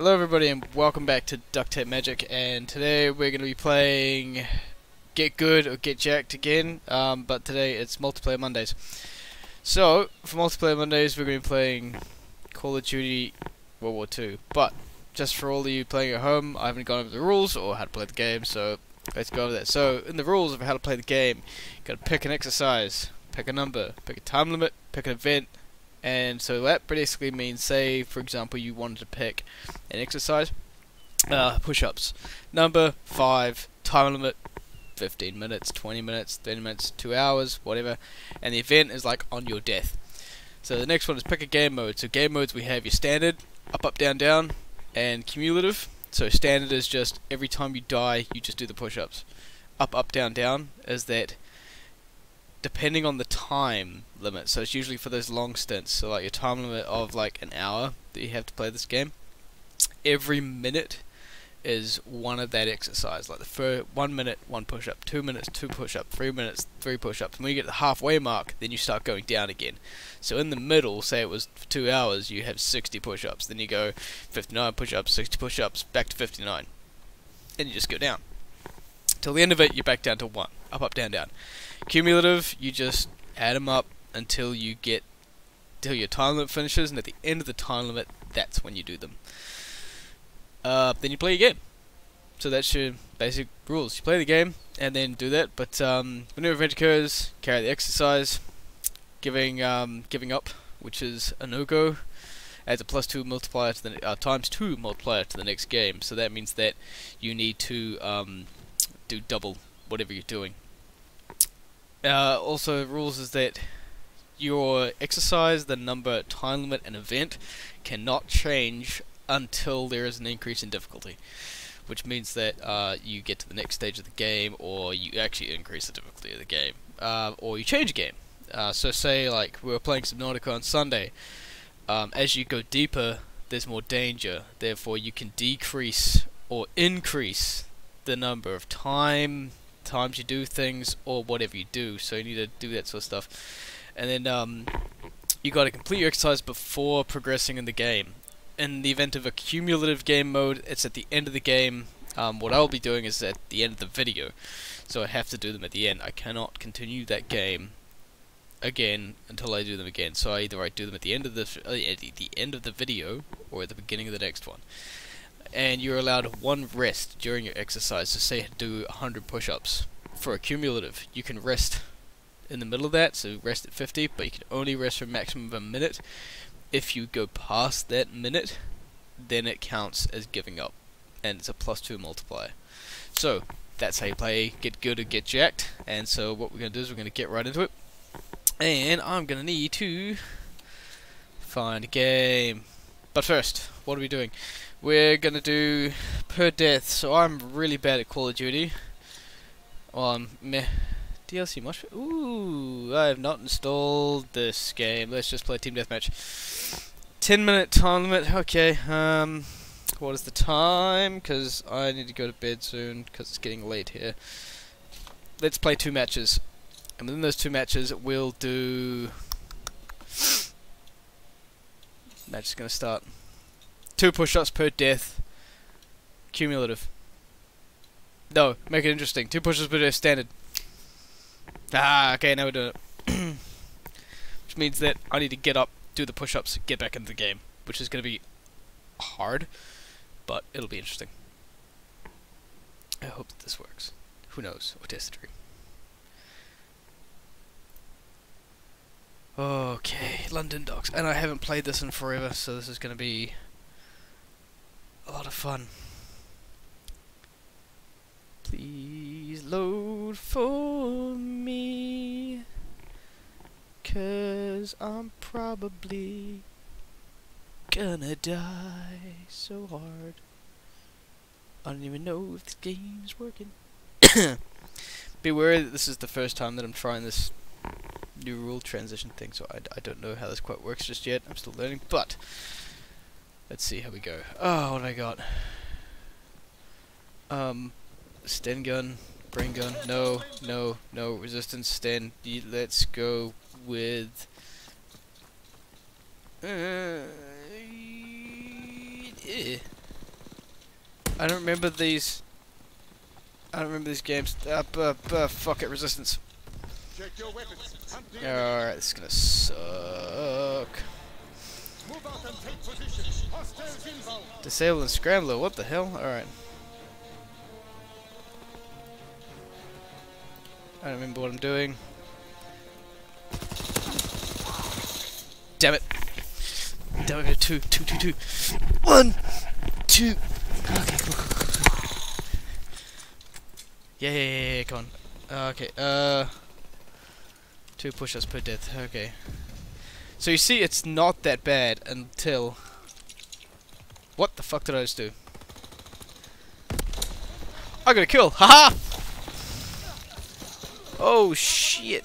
Hello everybody and welcome back to Ducktape Magic and today we're going to be playing Get Good or Get Jacked again um, but today it's Multiplayer Mondays. So for Multiplayer Mondays we're going to be playing Call of Duty World War II but just for all of you playing at home I haven't gone over the rules or how to play the game so let's go over that. So in the rules of how to play the game you got to pick an exercise, pick a number, pick a time limit, pick an event and so that basically means, say, for example, you wanted to pick an exercise, uh, push-ups, number five, time limit, 15 minutes, 20 minutes, 30 minutes, 2 hours, whatever, and the event is like on your death. So the next one is pick a game mode. So game modes we have your standard, up, up, down, down, and cumulative. So standard is just every time you die, you just do the push-ups. Up, up, down, down is that depending on the time limit. So it's usually for those long stints. So like your time limit of like an hour that you have to play this game. Every minute is one of that exercise. Like the first one minute, one push up, two minutes, two push up, three minutes, three push ups. And When you get the halfway mark, then you start going down again. So in the middle, say it was two hours, you have 60 push ups. Then you go 59 push ups, 60 push ups, back to 59. And you just go down. Till the end of it, you're back down to one. Up, up, down, down. Cumulative, you just add them up until you get till your time limit finishes, and at the end of the time limit, that's when you do them. Uh, then you play your game. So that's your basic rules. You play the game and then do that. But um, when event occurs, carry the exercise. Giving um, giving up, which is a no go, adds a plus two multiplier to the uh, times two multiplier to the next game. So that means that you need to um, do double whatever you're doing. Uh, also, rules is that your exercise, the number, time limit, and event cannot change until there is an increase in difficulty. Which means that uh, you get to the next stage of the game, or you actually increase the difficulty of the game, uh, or you change a game. Uh, so, say like we were playing Subnautica on Sunday. Um, as you go deeper, there's more danger. Therefore, you can decrease or increase the number of time, times you do things, or whatever you do. So you need to do that sort of stuff and then um, you got to complete your exercise before progressing in the game. In the event of a cumulative game mode, it's at the end of the game. Um, what I'll be doing is at the end of the video, so I have to do them at the end. I cannot continue that game again until I do them again. So either I do them at the end of the uh, at the end of the video or at the beginning of the next one. And you're allowed one rest during your exercise. So say do 100 push-ups. For a cumulative, you can rest in the middle of that, so rest at 50, but you can only rest for a maximum of a minute. If you go past that minute, then it counts as giving up, and it's a plus 2 multiplier. So, that's how you play Get Good or Get Jacked, and so what we're going to do is we're going to get right into it. And I'm going to need to find a game. But first, what are we doing? We're to do per death, so I'm really bad at Call of Duty. Well, I'm meh DLC much. Ooh, I have not installed this game. Let's just play Team Deathmatch. 10 minute time limit. Okay, um, what is the time? Because I need to go to bed soon because it's getting late here. Let's play two matches. And within those two matches, we'll do... Match is going to start. Two push-ups per death. Cumulative. No, make it interesting. Two push-ups per death standard. Ah, okay, now we're doing it. which means that I need to get up, do the push-ups, get back into the game, which is going to be hard, but it'll be interesting. I hope that this works. Who knows? Dream? Okay, London Docks. And I haven't played this in forever, so this is going to be a lot of fun. Please load for me. Cause I'm probably gonna die so hard. I don't even know if the game's working. Beware that this is the first time that I'm trying this new rule transition thing, so I, I don't know how this quite works just yet. I'm still learning, but let's see how we go. Oh, what I got? Um, Sten gun, Bren gun. No, no, no. Resistance, Sten. Let's go with. Uh, eh. I don't remember these. I don't remember these games. Uh, uh, uh, fuck it, resistance. Check your weapons. Hunt the Alright, this is gonna suck. Disable and scrambler, what the hell? Alright. I don't remember what I'm doing. Damn it. Damn it, two, two, two, two. One, two. Okay, cool, cool, cool. Yeah, yeah, yeah, yeah, come on. Okay, uh... Two push-ups per death, okay. So you see, it's not that bad until... What the fuck did I just do? I got a kill! Haha! Oh shit!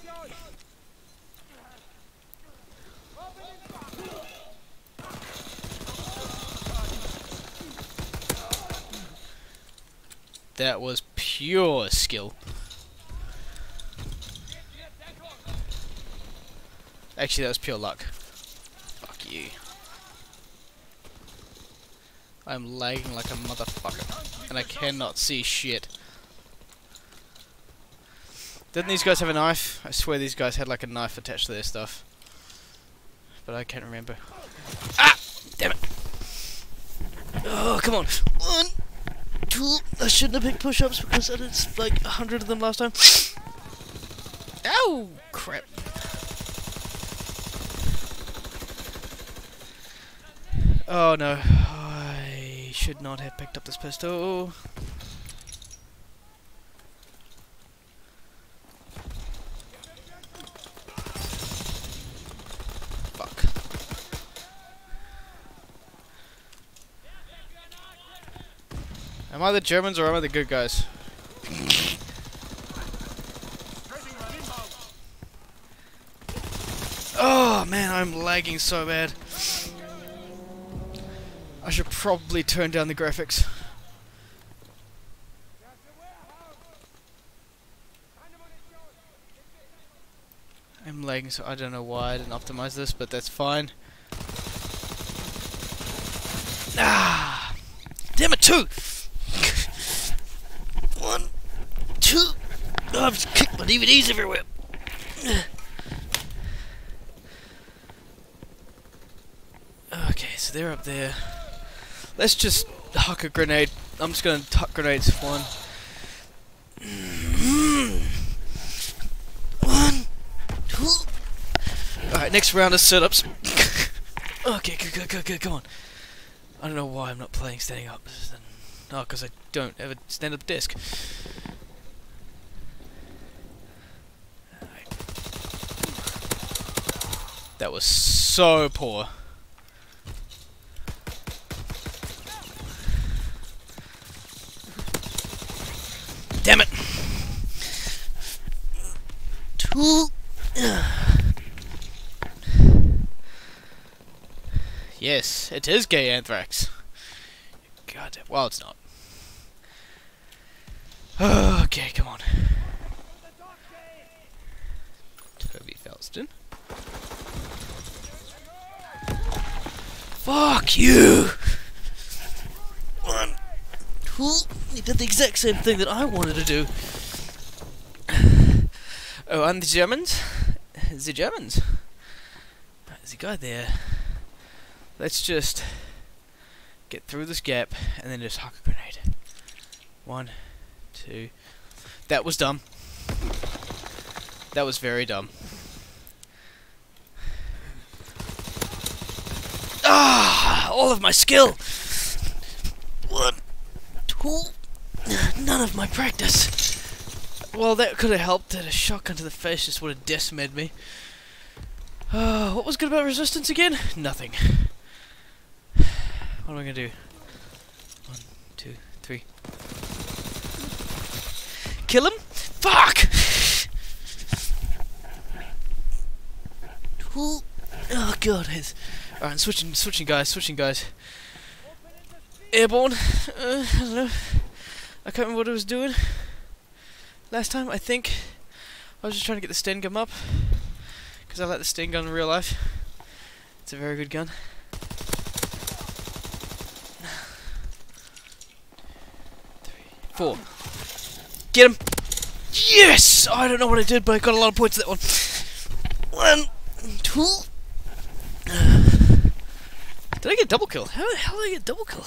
That was pure skill. Actually, that was pure luck. Fuck you. I'm lagging like a motherfucker. And I cannot see shit. Didn't these guys have a knife? I swear these guys had like a knife attached to their stuff. But I can't remember. Ah! Damn it! Oh, come on! One, two. I shouldn't have picked push-ups because I did like a hundred of them last time. Ow! Crap. Oh no. I should not have picked up this pistol. Fuck. Am I the Germans or am I the good guys? Oh man, I'm lagging so bad. Probably turn down the graphics. I'm lagging so I don't know why I didn't optimize this, but that's fine. Ah! Damn it, two! One, two! Oh, I've kicked my DVDs everywhere! Okay, so they're up there. Let's just huck a grenade. I'm just gonna tuck grenades. One. One. Two. Alright, next round of sit-ups. okay, good, good, good, good, come on. I don't know why I'm not playing standing up. No, oh, because I don't have a stand-up desk. That was so poor. Damn it! Two. Yes, it is gay anthrax. God. Well, it's not. Okay, come on. Toby Felston. Fuck you! He did the exact same thing that I wanted to do. Oh, and the Germans? The Germans. There's a guy there. Let's just get through this gap and then just huck a grenade. One, two. That was dumb. That was very dumb. Ah! All of my skill! One. None of my practice. Well, that could have helped. That a shotgun to the face just would have decimated me. Uh, what was good about resistance again? Nothing. What am I gonna do? One, two, three. Kill him? Fuck! Oh god, his. Alright, switching, switching guys, switching guys. Airborne. Uh, I don't know. I can't remember what I was doing last time. I think I was just trying to get the Sten gun up because I like the Sten gun in real life. It's a very good gun. four. Get him! Yes! I don't know what I did, but I got a lot of points that one. One, two. Did I get double kill? How the hell did I get double kill?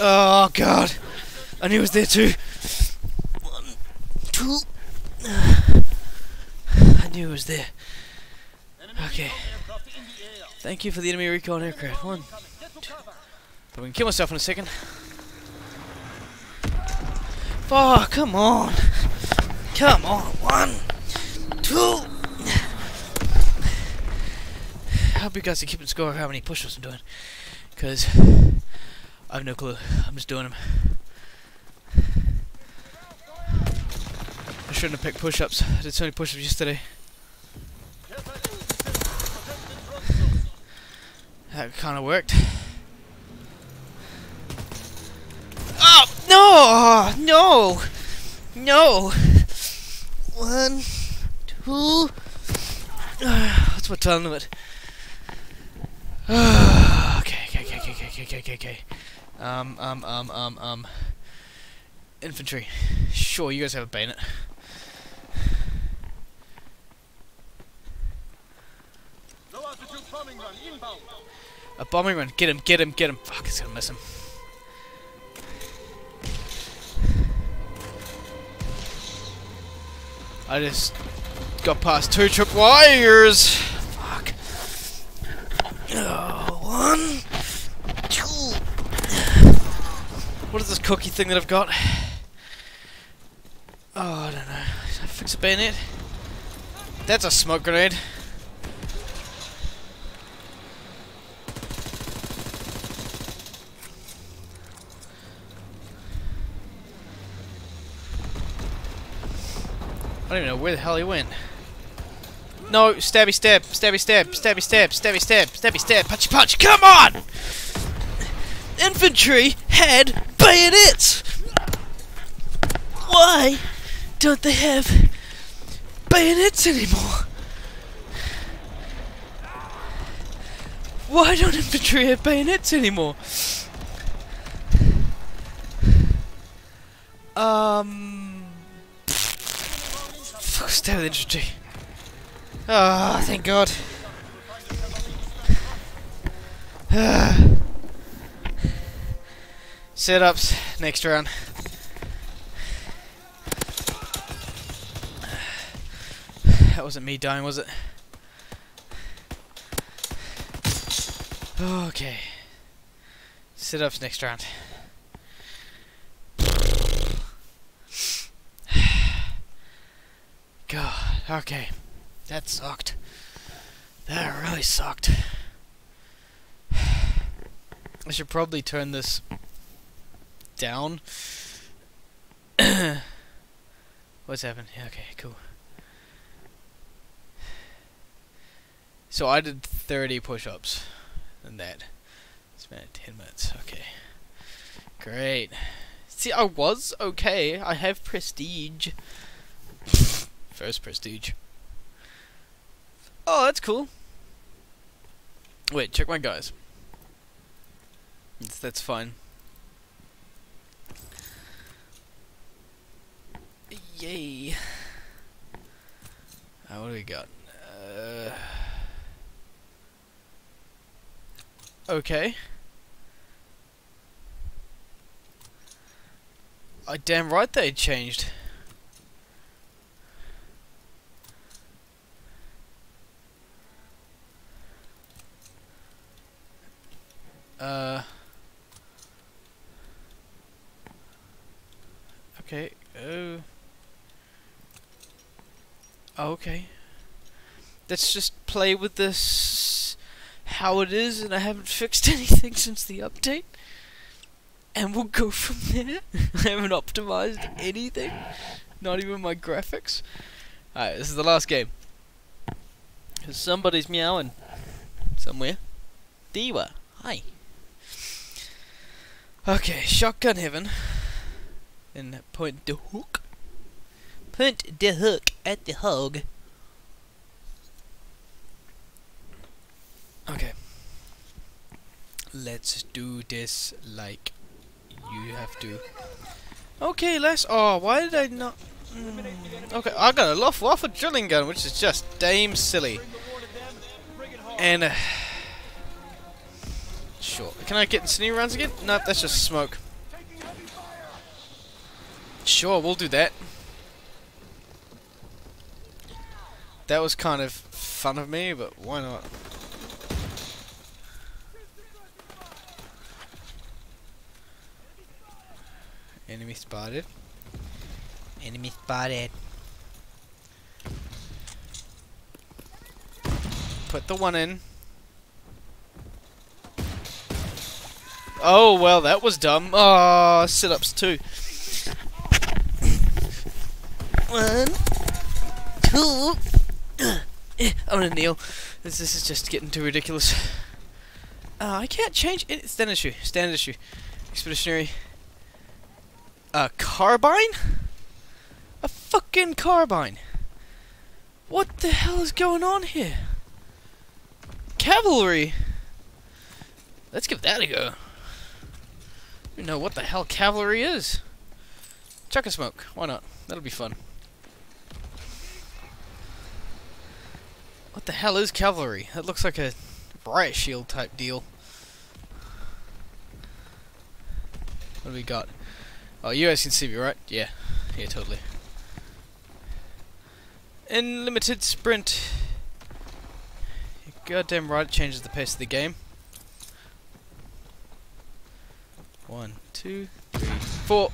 Oh god. I knew it was there too. One, two. I knew it was there. Okay. Thank you for the enemy recon aircraft. One. Two. But we can kill myself in a second. Oh, come on. Come on. One. Two. I hope you guys are keeping score of how many push-ups I'm doing. Because I have no clue. I'm just doing them. I shouldn't have picked push-ups. I did so many push-ups yesterday. That kind of worked. Oh no! No! No! One, two. What's my time limit? okay, okay, okay, okay, okay, okay, okay. Um, um, um, um, um. Infantry. Sure, you guys have a bayonet. Low bombing run. A bombing run. Get him, get him, get him. Fuck, it's gonna miss him. I just got past two trip wires. Fuck. Oh, one, two. What is this cookie thing that I've got? Oh, I don't know. Fix a bayonet? That's a smoke grenade. I don't even know where the hell he went. No, stabby stab, stabby stab, stabby stab, stabby stab, stabby stab, punchy punch, come on! Infantry had bayonets! Why don't they have bayonets anymore? Why don't infantry have bayonets anymore? Um... Fuck, stay with infantry. Ah, thank God. Setups next round. That wasn't me dying, was it? Okay. Sit-ups next round. God, okay. That sucked. That really sucked. I should probably turn this down. What's happened? Yeah, okay, cool. So I did 30 push-ups and that. Spent 10 minutes. Okay. Great. See, I was okay. I have prestige. First prestige. Oh, that's cool. Wait, check my guys. That's fine. Yay. Uh, what do we got? Uh, okay. I damn right they changed. Uh. Okay. Oh. Oh, okay. Let's just play with this how it is, and I haven't fixed anything since the update. And we'll go from there. I haven't optimized anything. Not even my graphics. Alright, this is the last game. Cause somebody's meowing. Somewhere. Diwa. Hi. Okay, shotgun heaven. And Pointe du Hoc. Pointe du Hoc at the hog. Okay. let's do this like you have to. Okay, let's. Oh, why did I not? Mm, okay, I got a Luftwaffe drilling gun, which is just damn silly. And uh, sure, can I get sneak rounds again? No, that's just smoke. Sure, we'll do that. That was kind of fun of me, but why not? Enemy spotted. Enemy spotted. Put the one in. Oh, well, that was dumb. Oh, sit-ups too. One, two. I'm gonna kneel. This, this is just getting too ridiculous. Uh, I can't change it. Standard issue. Standard issue. Expeditionary. A carbine? A fucking carbine. What the hell is going on here? Cavalry. Let's give that a go. You know what the hell cavalry is. Chuck a smoke. Why not? That'll be fun. What the hell is cavalry? That looks like a riot shield type deal. What do we got? Oh, you guys can see me, right? Yeah. Yeah, totally. Unlimited sprint. You're goddamn right, it changes the pace of the game. One, two, three, four.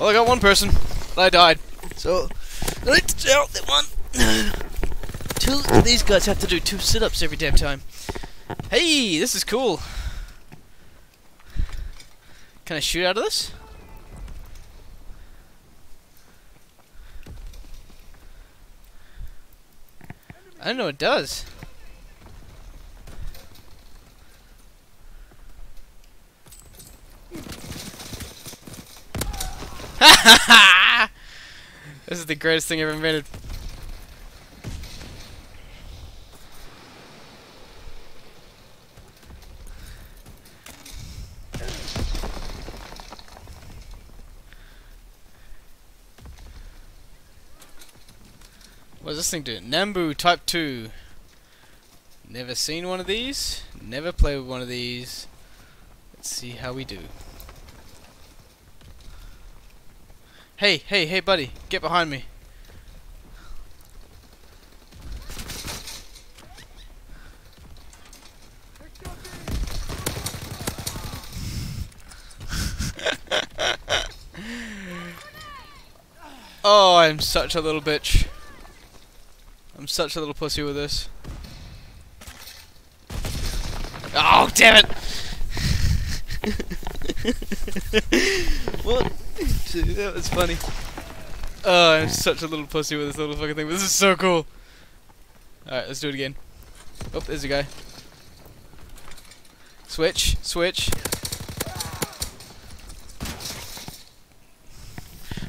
Well, I got one person. but I died. So, To out that one. two, these guys have to do two sit-ups every damn time. Hey, this is cool. Can I shoot out of this? I don't know it does. This is the greatest thing ever invented. What does this thing do? Nambu Type 2. Never seen one of these. Never played with one of these. Let's see how we do. Hey, hey, hey, buddy. Get behind me. oh, I'm such a little bitch. I'm such a little pussy with this. Oh, damn it! what? that was funny. Oh, I'm such a little pussy with this little fucking thing. This is so cool. Alright, let's do it again. Oh, there's a guy. Switch, switch.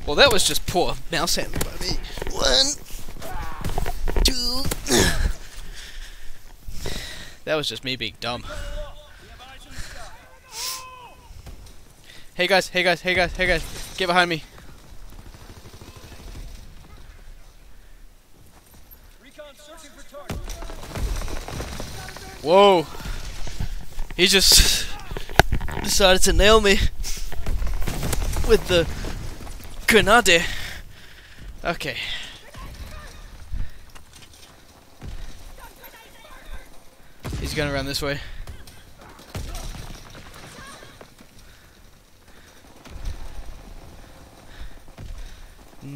Well, that was just poor mouse handling by me. One, two. that was just me being dumb. Hey guys, hey guys, hey guys, hey guys, get behind me. Whoa. He just decided to nail me with the grenade. Okay. He's gonna run this way.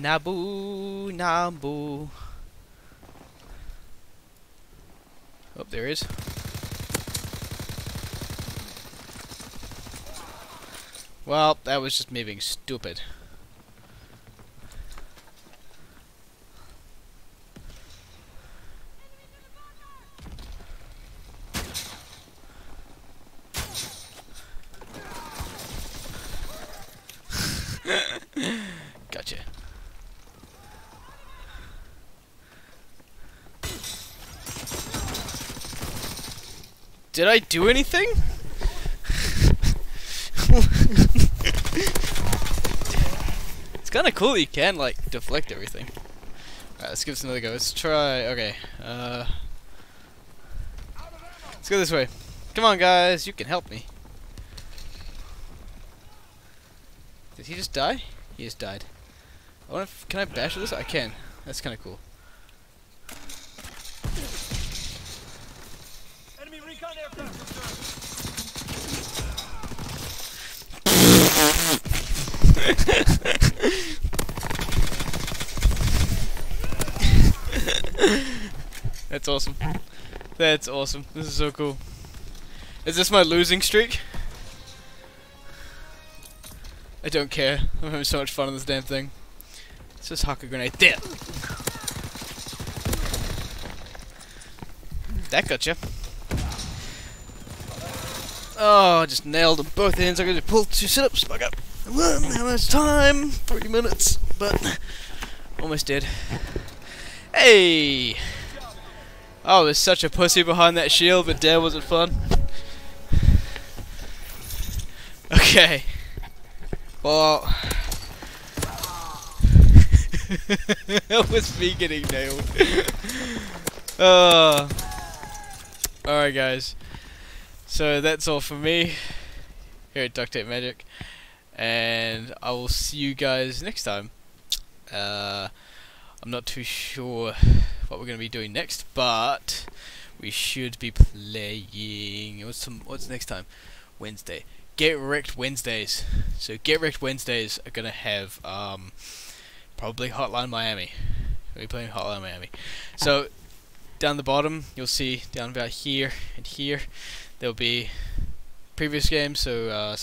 Nabu, Nabu. Oh, there is. Well, that was just me being stupid. gotcha. Did I do anything? it's kind of cool you can like deflect everything. Alright, let's give this another go. Let's try. Okay. Uh, let's go this way. Come on, guys. You can help me. Did he just die? He just died. I wonder if, can I bash this? I can. That's kind of cool. That's awesome. That's awesome. This is so cool. Is this my losing streak? I don't care. I'm having so much fun on this damn thing. Let's just a grenade. There! That got you. Oh, I just nailed them both ends. I got to pull two sit-ups. Fuck up. Well, How much time? 40 minutes, but almost dead. Hey! Oh, there's such a pussy behind that shield, but damn was it fun. Okay. Well... that was me getting nailed. uh, Alright guys. So that's all for me here at Ducktape Magic. And I will see you guys next time. Uh, I'm not too sure what we're going to be doing next, but we should be playing. What's some? What's next time? Wednesday. Get wrecked Wednesdays. So get wrecked Wednesdays are going to have um, probably Hotline Miami. We're playing Hotline Miami. So down the bottom, you'll see down about here and here, there'll be previous games. So. Uh,